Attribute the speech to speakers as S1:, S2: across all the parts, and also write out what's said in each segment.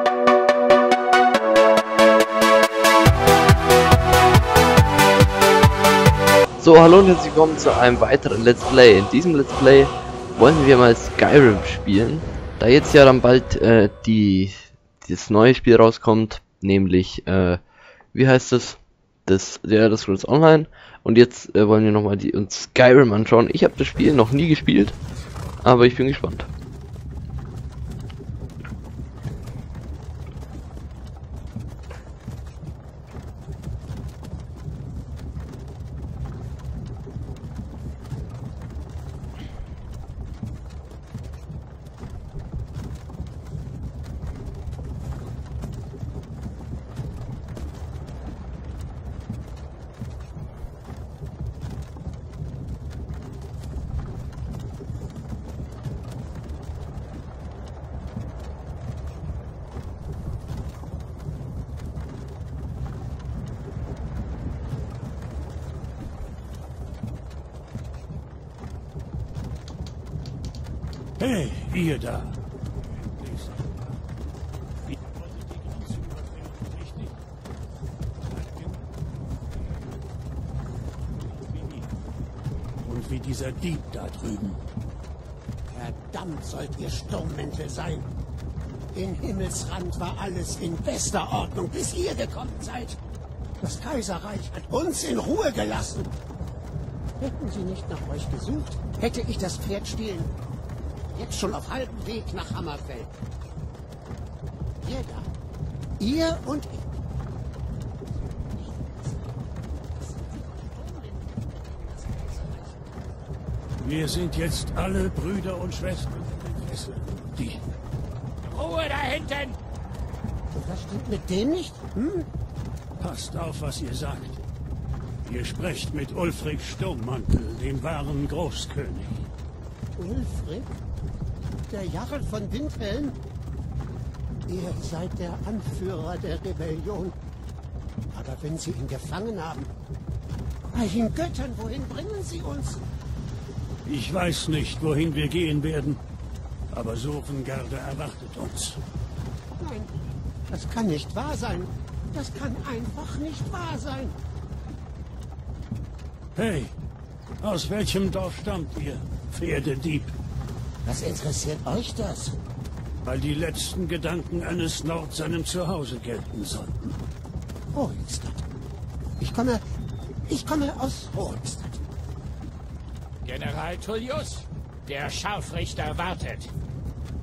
S1: So, hallo und herzlich willkommen zu einem weiteren Let's Play. In diesem Let's Play wollen wir mal Skyrim spielen. Da jetzt ja dann bald äh, die das neue Spiel rauskommt, nämlich äh, wie heißt es? Das der das Scrolls Online. Und jetzt äh, wollen wir nochmal die uns Skyrim anschauen. Ich habe das Spiel noch nie gespielt, aber ich bin gespannt.
S2: Hey, ihr da. Und wie dieser Dieb da drüben.
S3: Verdammt sollt ihr Sturmmäntel sein. In Himmelsrand war alles in bester Ordnung, bis ihr gekommen seid. Das Kaiserreich hat uns in Ruhe gelassen. Hätten sie nicht nach euch gesucht, hätte ich das Pferd stehlen. Jetzt schon auf halbem Weg nach Hammerfeld. Ihr da. Ihr und ich.
S2: Wir sind jetzt alle Brüder und Schwestern. Die.
S3: Ruhe da hinten! Und was stimmt mit dem nicht? Hm?
S2: Passt auf, was ihr sagt. Ihr sprecht mit Ulfric Sturmmantel, dem wahren Großkönig.
S3: Ulfric? Der Jarl von Windhelm? Ihr seid der Anführer der Rebellion. Aber wenn sie ihn gefangen haben, bei den Göttern, wohin bringen sie uns?
S2: Ich weiß nicht, wohin wir gehen werden, aber Sofengarde erwartet uns.
S3: Nein, das kann nicht wahr sein. Das kann einfach nicht wahr sein.
S2: Hey, aus welchem Dorf stammt ihr, Pferdedieb?
S3: Was interessiert euch das?
S2: Weil die letzten Gedanken eines Nord seinem Zuhause gelten sollten.
S3: Hohenstadt. Ich komme... Ich komme aus Hohenstadt.
S4: General Tullius, der Scharfrichter wartet.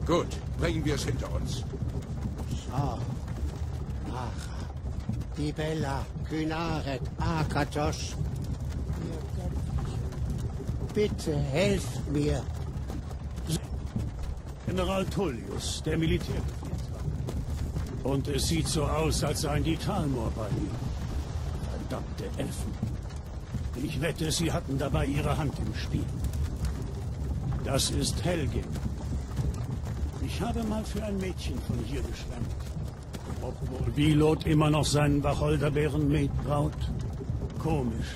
S5: Gut, bringen wir es hinter uns.
S3: Schau. Macha. Die Bella. Kynaret. Akatosh. Bitte helft mir.
S2: General Tullius, der Militärbefehlshaber. Und es sieht so aus, als seien die Talmor bei ihm. Verdammte Elfen. Ich wette, sie hatten dabei ihre Hand im Spiel. Das ist Helgin. Ich habe mal für ein Mädchen von hier geschwärmt. Ob wohl Wilot immer noch seinen Wacholderbeeren Met braut? Komisch.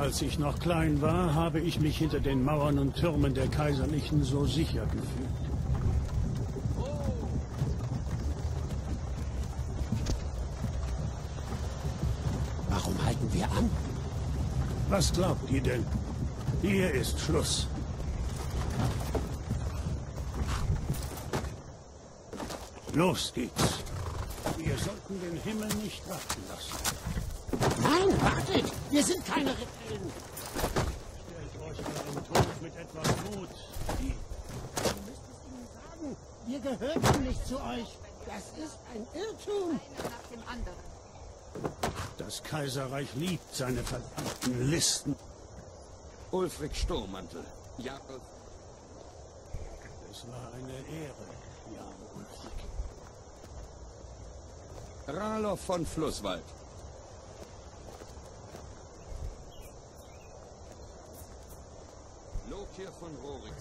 S2: Als ich noch klein war, habe ich mich hinter den Mauern und Türmen der Kaiserlichen so sicher gefühlt.
S3: Warum halten wir an?
S2: Was glaubt ihr denn? Hier ist Schluss. Los geht's. Wir sollten den Himmel nicht warten lassen.
S3: Nein, wartet! Wir sind keine Rebellen.
S2: Stellt euch euren Tod mit etwas Mut. Die
S3: Ihr müsst es ihnen sagen. Wir gehörten nicht zu euch. Das ist ein Irrtum.
S2: Das Kaiserreich liebt seine verdammten Listen.
S5: Ulfric Sturmmantel. Jarl.
S2: Es war eine Ehre, Jan Ulfric.
S5: Ralof von Flusswald. Rückkehr von Rorik.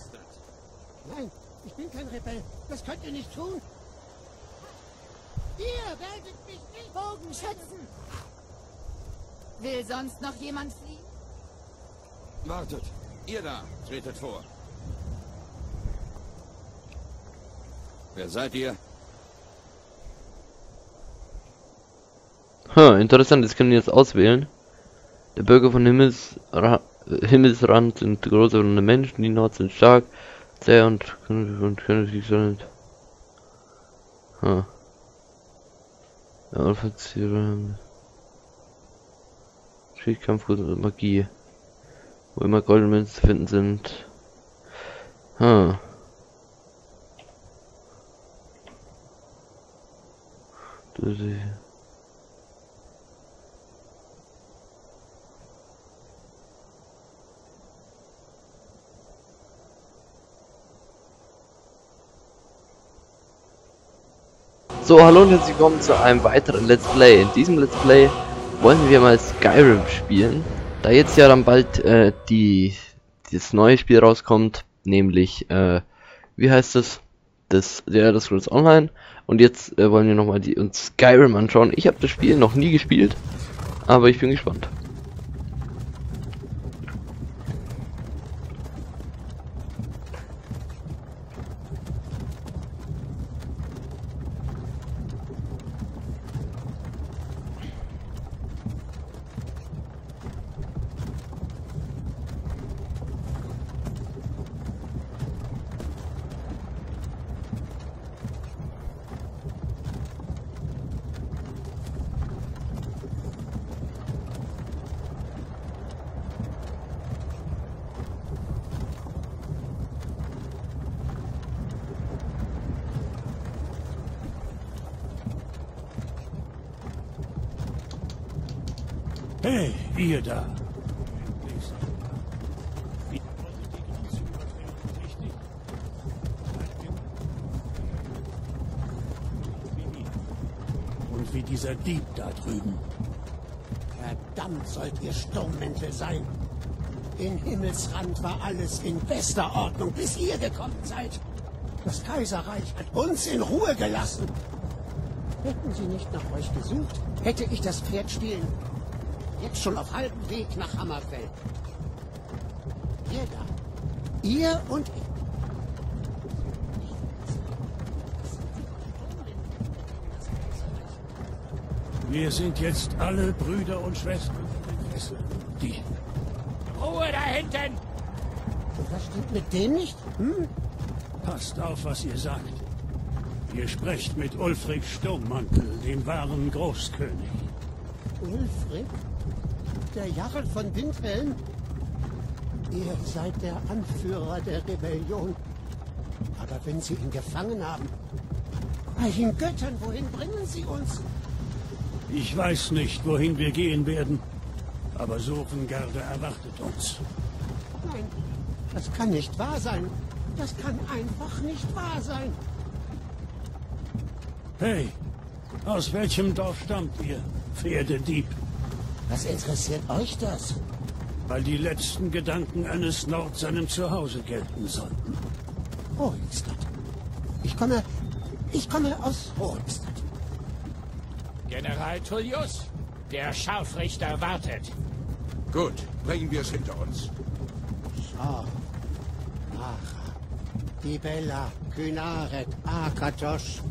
S3: Nein, ich bin kein Rebell. Das könnt ihr nicht tun. Ihr werdet mich nicht
S6: Bogen schützen. Will sonst noch jemand fliehen?
S5: Wartet. Ihr da, tretet vor. Wer seid ihr?
S1: Ha, interessant, das können wir jetzt auswählen. Der Bürger von Himmels... Himmelsrand sind große runde Menschen, die Nord sind stark, zäh und und können sich sind. Hm. Ja, Offiziere. Schichtkampf, und Magie. Wo immer goldene Münzen zu finden sind. Hm. Du sie. So, hallo und herzlich willkommen zu einem weiteren Let's Play. In diesem Let's Play wollen wir mal Skyrim spielen. Da jetzt ja dann bald äh, die das neue Spiel rauskommt, nämlich äh, wie heißt es? Das ja, das Scrolls Online. Und jetzt äh, wollen wir nochmal die uns Skyrim anschauen. Ich habe das Spiel noch nie gespielt, aber ich bin gespannt.
S2: Hey, ihr da. Und wie dieser Dieb da drüben.
S3: Verdammt sollt ihr Sturmmäntel sein. In Himmelsrand war alles in bester Ordnung, bis ihr gekommen seid. Das Kaiserreich hat uns in Ruhe gelassen. Hätten sie nicht nach euch gesucht, hätte ich das Pferd stehlen. Jetzt schon auf halbem Weg nach Hammerfeld. Ihr da. Ihr und ich.
S2: Wir sind jetzt alle Brüder und Schwestern. Die.
S4: Ruhe da hinten!
S3: Was stimmt mit dem nicht? Hm?
S2: Passt auf, was ihr sagt. Ihr sprecht mit Ulfric Sturmmantel, dem wahren Großkönig.
S3: Ulfric? Der Jarl von Windhelm? Ihr seid der Anführer der Rebellion. Aber wenn sie ihn gefangen haben, bei den Göttern, wohin bringen sie uns?
S2: Ich weiß nicht, wohin wir gehen werden, aber Sofengarde erwartet uns.
S3: Nein, das kann nicht wahr sein. Das kann einfach nicht wahr sein.
S2: Hey, aus welchem Dorf stammt ihr, Pferdedieb?
S3: Was interessiert euch das?
S2: Weil die letzten Gedanken eines Nord seinem Zuhause gelten sollten.
S3: Rorikstadt. Ich komme... Ich komme aus Rorikstadt.
S4: General Tullius, der Scharfrichter wartet.
S5: Gut, bringen wir es hinter uns.
S3: Schau. Macha. Dibella. Kynaret. Akatosh.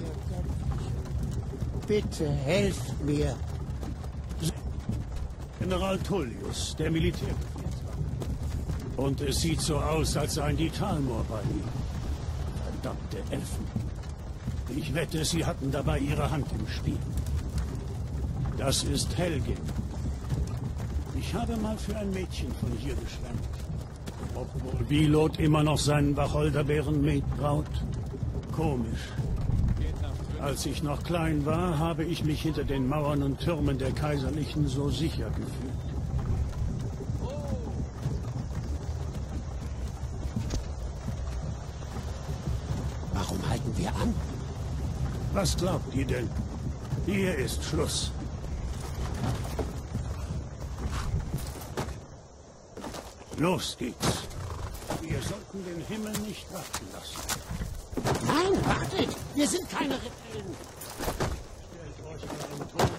S3: Ihr Göttlichen. Bitte helft mir.
S2: General Tullius, der Militärbefehlshaber. Und es sieht so aus, als seien die Talmor bei ihm. Verdammte Elfen. Ich wette, sie hatten dabei ihre Hand im Spiel. Das ist Helgin. Ich habe mal für ein Mädchen von hier geschwärmt. Ob wohl Wilot immer noch seinen Wacholderbeeren mitbraut? Komisch. Als ich noch klein war, habe ich mich hinter den Mauern und Türmen der Kaiserlichen so sicher gefühlt.
S3: Warum halten wir an?
S2: Was glaubt ihr denn? Hier ist Schluss. Los geht's. Wir sollten den Himmel nicht warten lassen.
S3: Nein, wartet! Wir sind keine Rebellen.
S2: Stellt euch euren Tod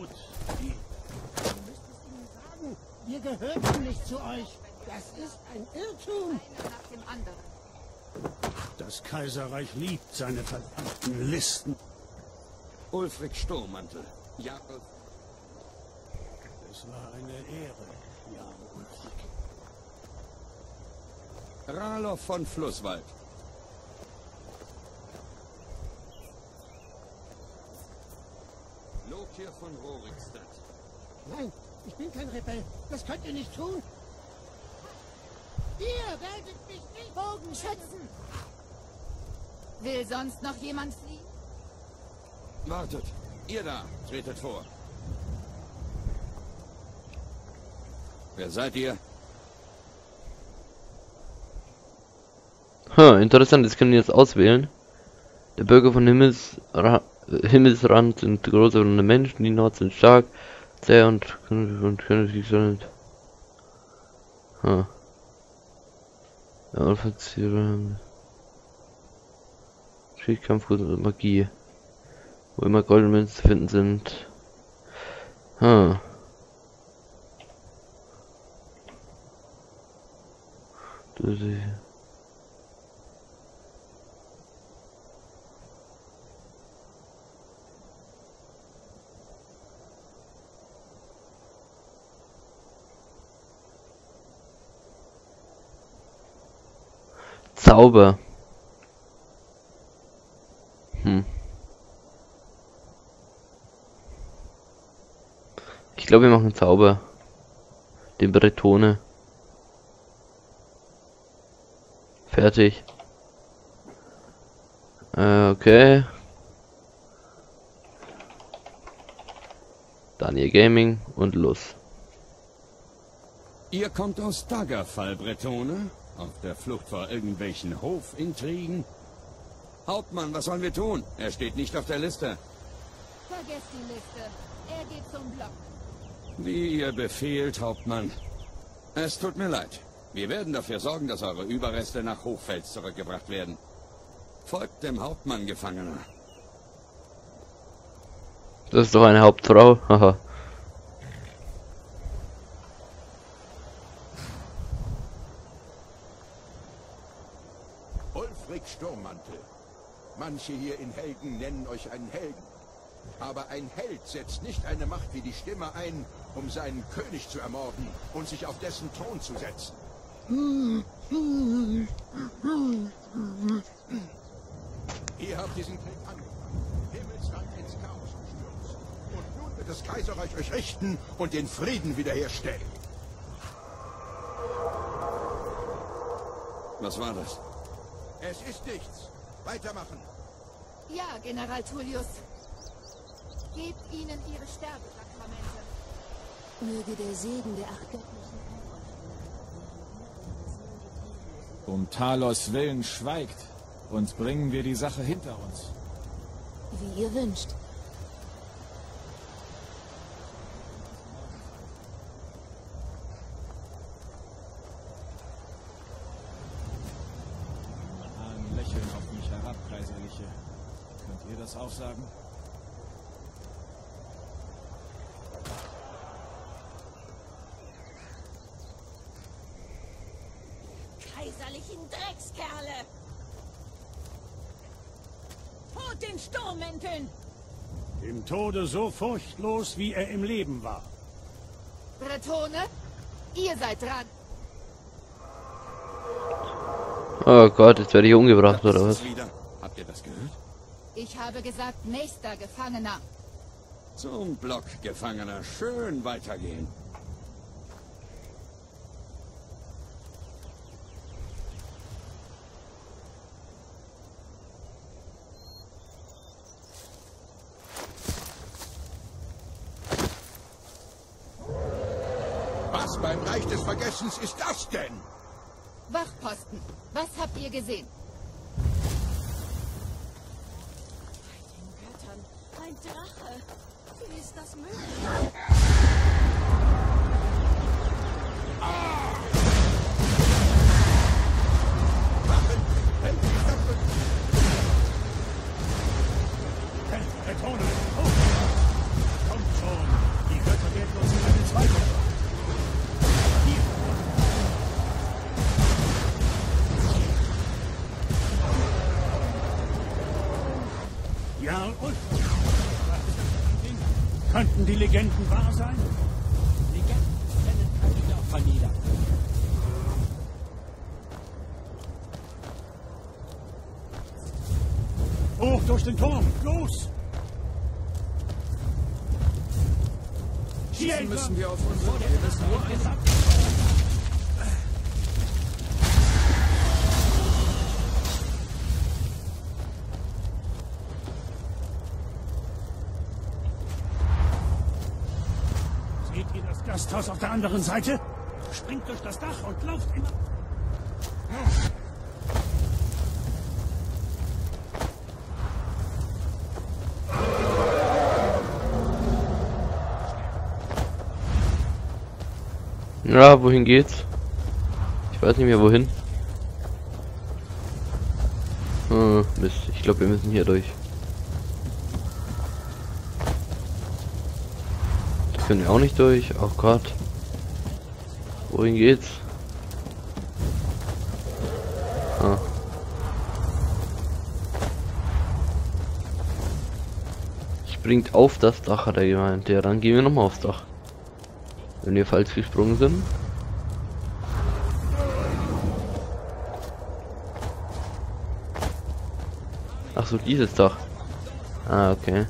S2: mit etwas Mut. Die
S3: Ihr müsst es ihnen sagen. Wir gehörten nicht zu euch. Das ist ein Irrtum.
S6: Einer nach dem anderen.
S2: Das Kaiserreich liebt seine verdammten Listen.
S5: Ulfric Sturmmantel, Ja,
S2: Es war eine Ehre, Jarl Ulfric.
S5: Ralof von Flusswald. Lokier von Rorikstadt.
S3: Nein, ich bin kein Rebell. Das könnt ihr nicht tun. Ihr werdet mich nicht...
S6: Bogenschützen! Will sonst noch jemand fliehen?
S5: Wartet. Ihr da, tretet vor. Wer seid ihr?
S1: Ha, interessant, das können wir jetzt auswählen. Der Bürger von Himmelsra Himmelsrand sind große runde Menschen, die Nord sind stark, zäh und und können sich sein. Ha. Ja, Offizierer. Schichtkampf und Magie. Wo immer goldene Münzen zu finden sind. Ha. Das ist Zauber. Hm. Ich glaube, wir machen Zauber. Den Bretone. Fertig. Äh, okay. Daniel Gaming und los.
S5: Ihr kommt aus Daggerfall, Bretone? Auf der Flucht vor irgendwelchen Hofintrigen? Hauptmann, was sollen wir tun? Er steht nicht auf der Liste.
S6: Vergesst die Liste. Er geht zum Block.
S5: Wie ihr befehlt, Hauptmann. Es tut mir leid. Wir werden dafür sorgen, dass eure Überreste nach Hochfels zurückgebracht werden. Folgt dem Hauptmann, Gefangener.
S1: Das ist doch eine Hauptfrau. Haha.
S7: Ulfric Sturmmantel. Manche hier in Helgen nennen euch einen Helden. Aber ein Held setzt nicht eine Macht wie die Stimme ein, um seinen König zu ermorden und sich auf dessen Thron zu setzen. Ihr habt diesen Krieg angefangen, Himmelsrand ins Chaos gestürzt. Und nun wird das Kaiserreich euch richten und den Frieden wiederherstellen.
S5: Was war das?
S7: Es ist nichts. Weitermachen.
S6: Ja, General Tullius. Gebt ihnen ihre Sterbesakramente.
S8: Möge der Segen der acht göttlichen
S9: Um Talos Willen schweigt, und bringen wir die Sache hinter uns.
S8: wie ihr wünscht.
S9: Ein Lächeln auf mich herab, Kaiserliche. Könnt ihr das auch sagen?
S8: Kaiserlichen Dreckskerle! Tod den Sturmmänteln!
S2: Im Tode so furchtlos, wie er im Leben war.
S6: Bretone, ihr seid dran.
S1: Oh Gott, jetzt werde ich umgebracht oder was?
S5: Habt ihr das gehört?
S6: Ich habe gesagt, nächster Gefangener.
S5: Zum Block, Gefangener. Schön weitergehen.
S7: Was beim Reich des Vergessens ist das denn?
S6: Wachposten, was habt ihr gesehen?
S2: Legenden wahr sein?
S4: Legenden brennen keine Dörfer nieder.
S2: Hoch durch den Turm! Los! Hier
S5: Müssen wir auf unsere... Wir müssen nur
S2: Gasthaus auf der anderen Seite? Springt durch das Dach und lauft immer.
S1: Ja, wohin geht's? Ich weiß nicht mehr wohin. Hm, Mist. Ich glaube, wir müssen hier durch. Können wir auch nicht durch. Oh Gott. Wohin geht's? Ah. Springt auf das Dach, hat er gemeint. Ja, dann gehen wir nochmal aufs Dach. Wenn wir falsch gesprungen sind. Ach so, dieses Dach. Ah, okay.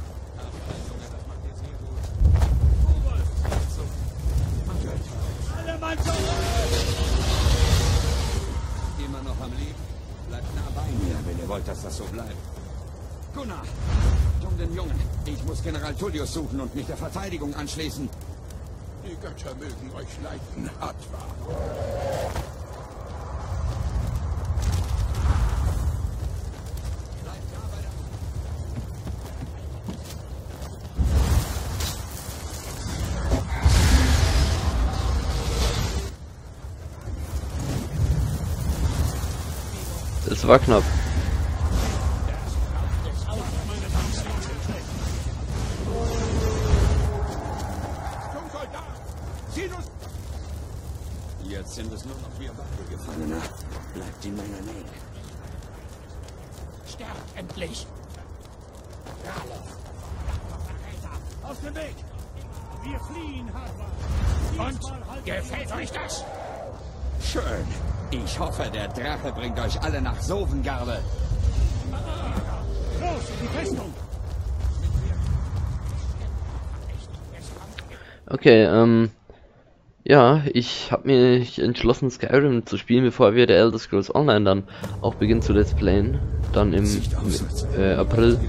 S5: General Tullius suchen und mich der Verteidigung anschließen.
S7: Die Götter mögen euch leiten, Hatwa.
S1: Es war knapp. Okay, ähm. Ja, ich habe mich entschlossen, Skyrim zu spielen, bevor wir der Elder Scrolls Online dann auch beginnen zu Let's Playen. Dann im, äh, April.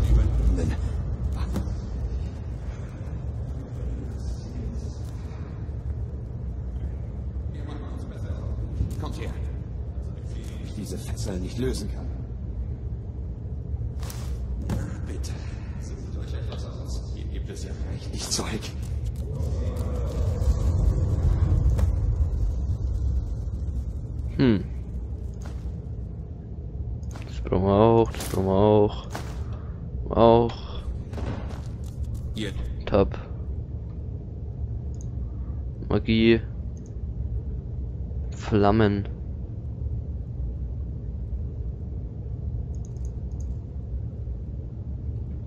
S5: Kommt her. Ich diese Fessel nicht lösen kann. Bitte. Gibt es ja reichlich Zeug.
S1: Hm. Das brauchen wir auch, das brauchen wir auch. Auch. Tab. Magie. Flammen.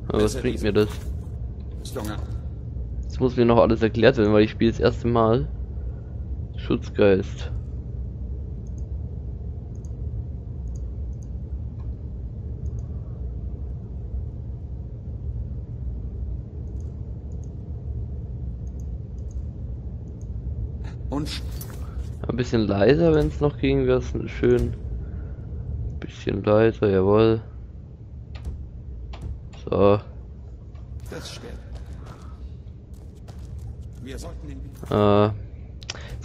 S1: Aber was bringt mir das? Das muss mir noch alles erklärt werden, weil ich spiele das erste Mal. Schutzgeist.
S5: Und
S1: Ein bisschen leiser, wenn es noch ging, wäre es schön. Bisschen leiser, jawohl. So,
S5: das stimmt. Wir sollten den
S1: äh,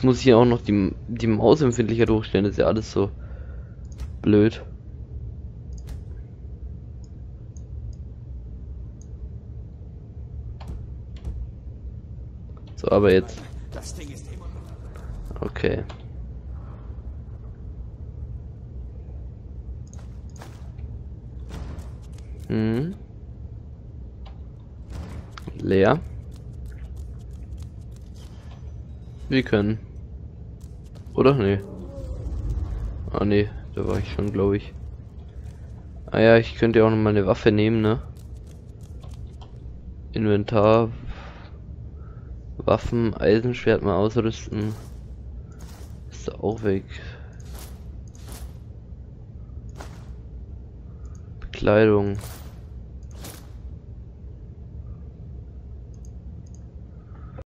S1: jetzt muss ich hier auch noch die, die Maus empfindlicher durchstellen, das ist ja alles so blöd. So, aber jetzt, okay. Hm. Leer. Wir können. Oder? Nee. Ah nee, da war ich schon, glaube ich. Ah ja, ich könnte ja auch noch mal eine Waffe nehmen, ne? Inventar. Waffen, Eisenschwert mal ausrüsten. Auch weg. Bekleidung.